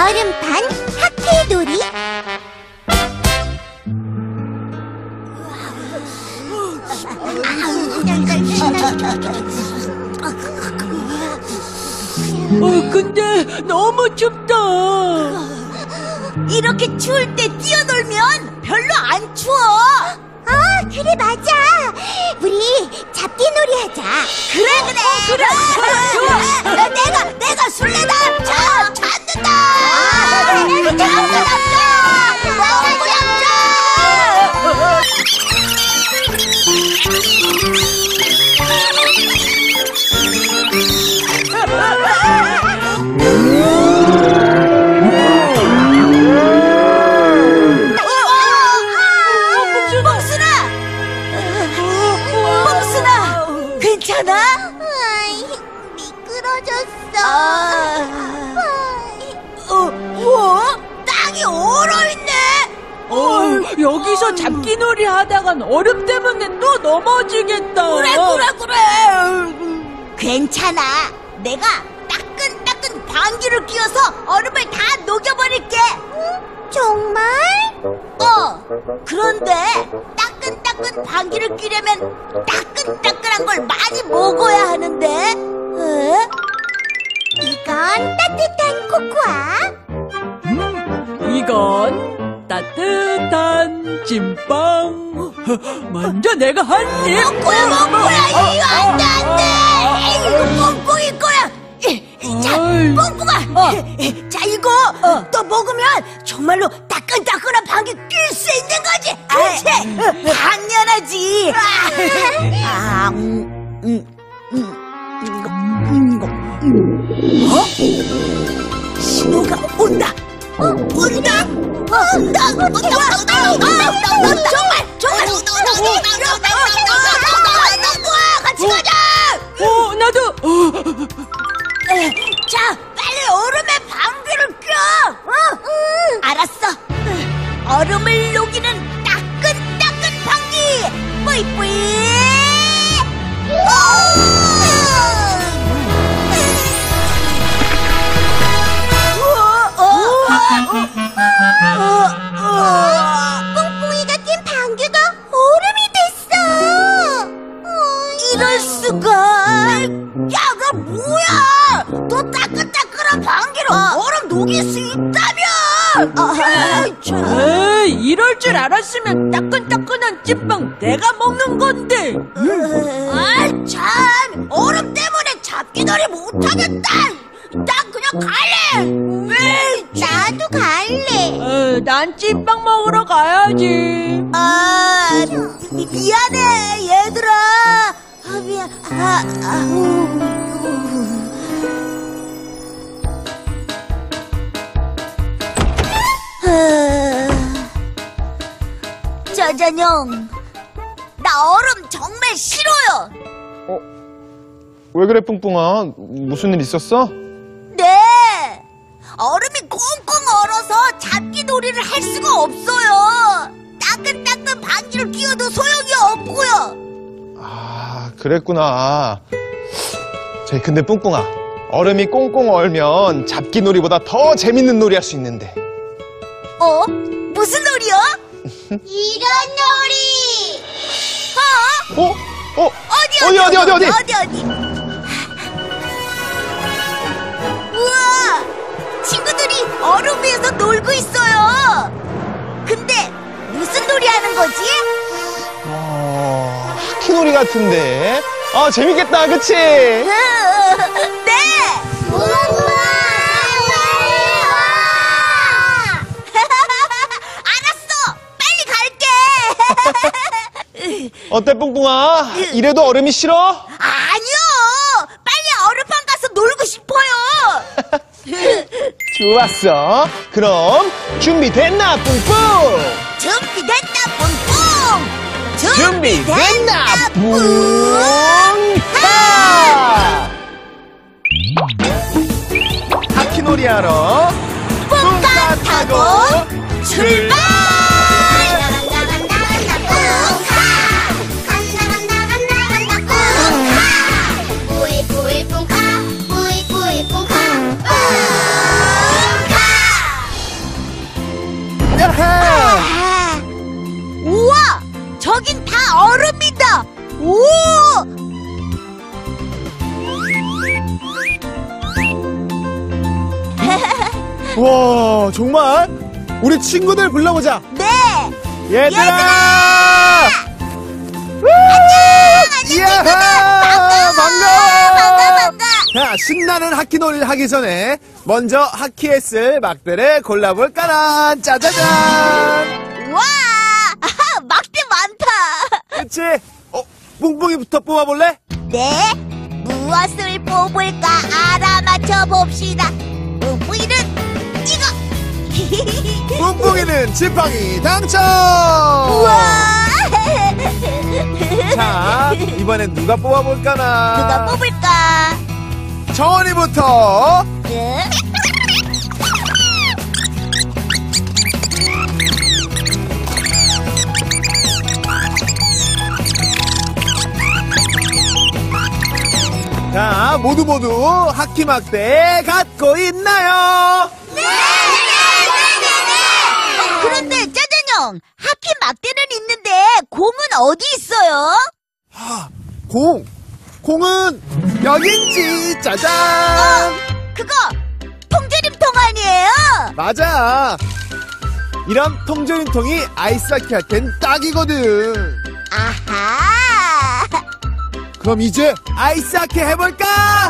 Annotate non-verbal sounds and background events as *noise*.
얼음판 하키 놀이 어, 근데 너무 춥다. 이렇게 추울 때 뛰어놀면 별로 안 추워. 아 그래 맞아. 우리 잡기놀이 하자. 그래 그래. 그래. 좋아 좋아. 내가 내가 술래다. 자 찾는다 Angkat, angkat. 여기서 잡기놀이 하다간 얼음 때문에 또 넘어지겠다. 그래 그래 그래. 괜찮아. 내가 따끈따끈 방귀를 끼워서 얼음을 다 녹여버릴게. 정말? 어 그런데 따끈따끈 방귀를 끼려면 따끈따끈한 걸 많이 먹어야 하는데. 에? 이건 따뜻한 코코아. 음, 이건 찐빵. *laughs* 먼저 내가 한 입. 먹고야 먹고야. 이거 안 돼 안 돼. 이거 뽕뽕일 거야. 자. 뽕뽕아 *laughs* 자 이거 또 먹으면 정말로 따끈따끈한 방귀 낄 수 있는 거지. 그렇지? 당연하지. 아, 음, 음, 음, 이거, 음, 이거. 어? 신호가 온다 어, 뿌이뿌이. 녹일 수 있다며! 아, 참. 에이, 이럴 줄 알았으면 따끈따끈한 찐빵 내가 먹는 건데. 아, 참! 얼음 때문에 잡기놀이 못하겠다! 난 그냥 갈래! 에이, 나도 갈래 어, 난 찐빵 먹으러 가야지. 아, 미, 미안해, 얘들아! 아, 미안, 아, 아, 아. 짜잔형, 나 얼음 정말 싫어요! 왜 그래 뿡뿡아? 무슨 일 있었어? 네! 얼음이 꽁꽁 얼어서 잡기 놀이를 할 수가 없어요! 따끈따끈 방귀를 끼워도 소용이 없고요! 아 그랬구나. 저기 근데 뿡뿡아 얼음이 꽁꽁 얼면 잡기 놀이보다 더 재밌는 놀이 할 수 있는데. 어? 무슨 놀이요? 이런 놀이 어? 어? 어? 어디 어디, 어디, 어디, 어디? 어디 어디 우와 친구들이 얼음 위에서 놀고 있어요 근데 무슨 놀이 하는 거지? 어, 하키놀이 같은데. 아 재밌겠다, 그치? 어때 뿡뿡아? 이래도 얼음이 싫어? 아니요 빨리 얼음판 가서 놀고 싶어요 *laughs* 좋았어. 그럼 준비됐나 뿡뿡? 준비됐다 뿡뿡 준비됐나 뿡 뿡하! 하키놀이 하러 뿡가 타고 출발 아하. 우와! 저긴 다 얼음이다! 오! *laughs* 와, 정말? 우리 친구들 불러보자. 네! 얘들아! 얘들아! 안녕! 안녕! 반가워! 반가워! 자, 신나는 하키놀이를 하기 전에 먼저 하키했을 막대를 골라볼까나? 짜자잔! 와! 아하, 막대 많다! 그치? 어, 뿡뿡이부터 뽑아볼래? 네, 무엇을 뽑을까 알아맞혀 봅시다. 뿌뿌이는 이거. *laughs* 뿡뿡이는 지팡이 당첨! 우와. 자, 이번엔 누가 뽑아볼까나? 누가 뽑을까? 정원이부터! 네. 자, 모두 모두 하키 막대 갖고 있나요? 어, 그런데 짜잔형, 하키 막대는 있는데 공은 어디 있어요? 공! 공은 여긴지, 짜잔! 어, 그거 통조림통 아니에요? 맞아! 이런 통조림통이 아이스하키 할 땐 딱이거든! 아하. 그럼 이제 아이스하키 해볼까?